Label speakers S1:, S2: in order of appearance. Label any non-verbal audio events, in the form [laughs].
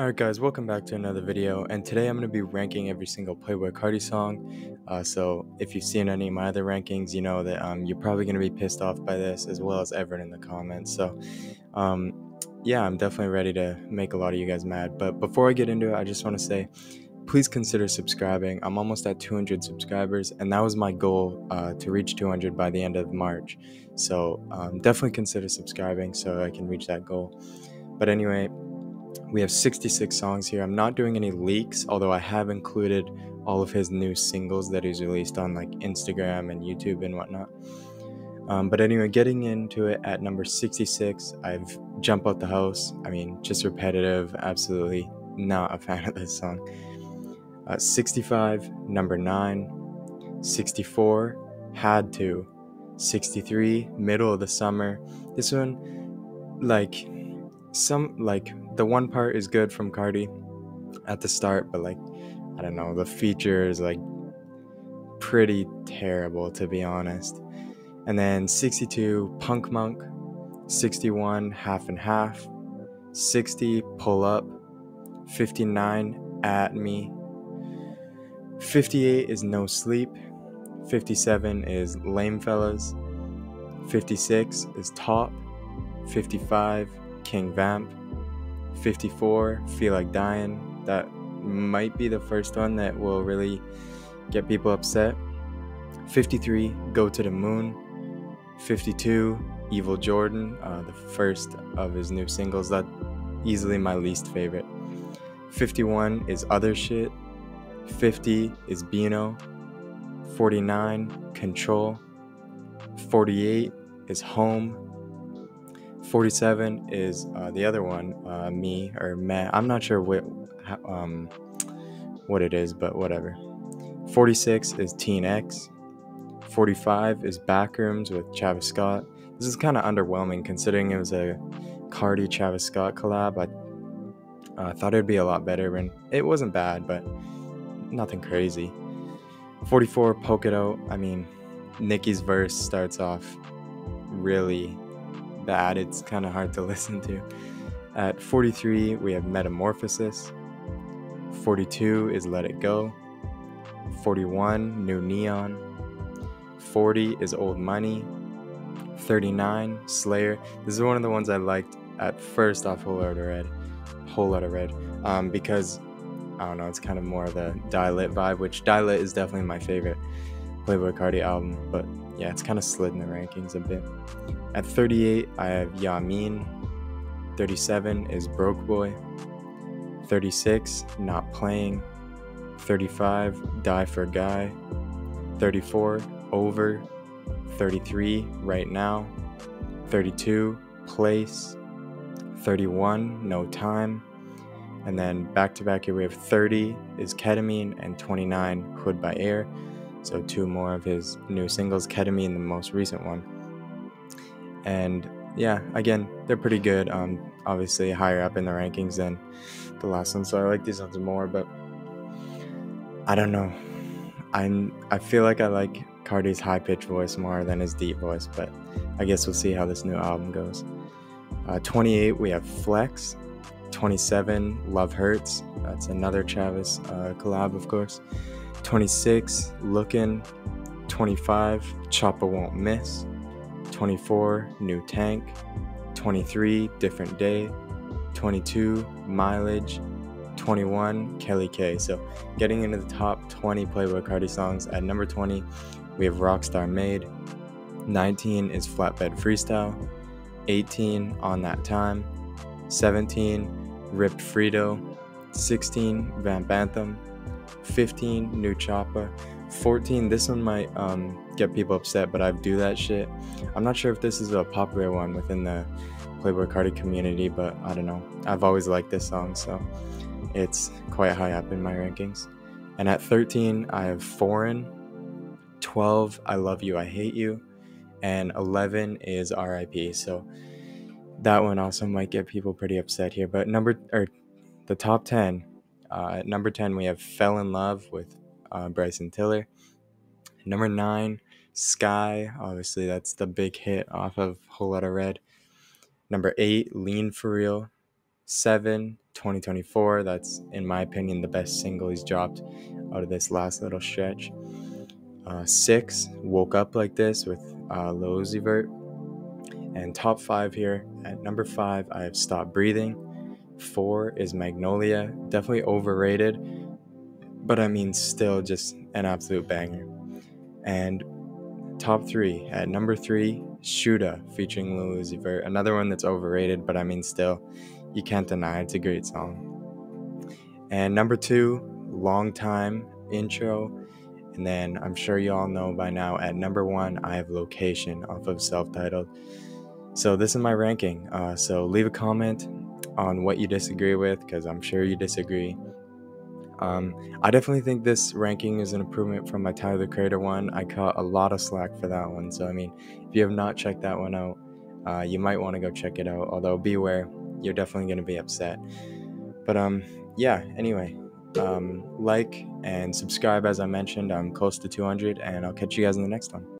S1: Alright guys, welcome back to another video and today I'm going to be ranking every single Playboi Carti song. Uh, so if you've seen any of my other rankings, you know that um, you're probably going to be pissed off by this as well as Everett in the comments. So um, yeah, I'm definitely ready to make a lot of you guys mad. But before I get into it, I just want to say please consider subscribing. I'm almost at 200 subscribers and that was my goal uh, to reach 200 by the end of March. So um, definitely consider subscribing so I can reach that goal. But anyway, we have 66 songs here. I'm not doing any leaks, although I have included all of his new singles that he's released on like Instagram and YouTube and whatnot. Um, but anyway, getting into it at number 66, I've Jump Out the House. I mean, just repetitive, absolutely not a fan of this song. Uh, 65, number 9. 64, Had to. 63, Middle of the Summer. This one, like, some, like, the one part is good from Carti at the start, but like I don't know, the feature is like pretty terrible to be honest. And then 62 Punk Monk, 61 Half and Half, 60 Pull Up, 59 At Me, 58 is No Sleep, 57 is Lame Fellas, 56 is Top, 55 King Vamp, 54 feel like dying. That might be the first one that will really get people upset. 53 go to the moon. 52 evil jordan uh, the first of his new singles. That easily my least favorite. 51 is other shit. 50 is Bino 49 control. 48 is home 47 is uh, the other one, uh, me or Matt. I'm not sure what um, what it is, but whatever. 46 is Teen X. 45 is Backrooms with Travis Scott. This is kind of underwhelming considering it was a Carti Travis Scott collab. I uh, thought it'd be a lot better, and it wasn't bad, but nothing crazy. 44 Polka Dot. I mean, Nicki's verse starts off really bad, it's kind of hard to [laughs] listen to. At 43, we have Metamorphosis. 42 is Let It Go. 41, New Neon. 40 is Old Money. 39, Slayer. This is one of the ones I liked at first off Whole Lotta Red. Whole Lotta Red. Um, because, I don't know, it's kind of more of the Die Lit vibe, which Die Lit is definitely my favorite Playboi Carti album, but yeah, it's kind of slid in the rankings a bit. At 38, I have Yamin. 37 is Broke Boy. 36, Not Playing. 35, Die for Guy. 34, Over. 33, Right Now. 32, Place. 31, No Time. And then back to back here we have 30 is Ketamine and 29 Hood by Air. So two more of his new singles, Ketamine, the most recent one and yeah, again, they're pretty good. Um, obviously higher up in the rankings than the last one, so I like these ones more. But I don't know. I'm I feel like I like Carti's high pitched voice more than his deep voice, but I guess we'll see how this new album goes. Uh, 28, we have Flex. 27, Love Hurts. That's another Travis uh, collab, of course. 26, Looking. 25, Choppa Won't Miss. 24 new tank. 23 different day. 22 mileage. 21 kelly k. So getting into the top 20 playboi carti songs. At number 20 we have rockstar made. 19 is flatbed freestyle. 18 on that time. 17 ripped Fredo. 16 vamp anthem 15 new choppa 14 this one might um, get people upset but i do that shit. I'm not sure if this is a popular one within the playboi carti community but i don't know. I've always liked this song so it's quite high up in my rankings. And at 13 i have foreign. 12 i love you i hate you. And 11 is rip so that one also might get people pretty upset here. But number or the top 10 uh, at number 10 we have fell in love with uh, Bryson Tiller. Number nine, Sky. Obviously, that's the big hit off of Whole Lotta Red. Number eight, Lean for Real. Seven, 2024. That's, in my opinion, the best single he's dropped out of this last little stretch. Uh, six, Woke Up Like This with uh, Lil Uzi Vert. And top five here. At number five, I have Stop Breathing. Four is Magnolia. Definitely overrated, but I mean, still just an absolute banger. And top three. At number three, Shoota featuring Lil Uzi Vert. Another one that's overrated, but I mean, still, you can't deny it's a great song. And number two, Long Time intro. And then I'm sure you all know by now at number one, I have Location off of self titled. So this is my ranking. Uh, so leave a comment on what you disagree with because I'm sure you disagree. Um, I definitely think this ranking is an improvement from my Tyler the Creator one. I caught a lot of slack for that one. So, I mean, if you have not checked that one out, uh, you might want to go check it out. Although, beware, you're definitely going to be upset. But, um, yeah, anyway, um, like and subscribe as I mentioned. I'm close to 200, and I'll catch you guys in the next one.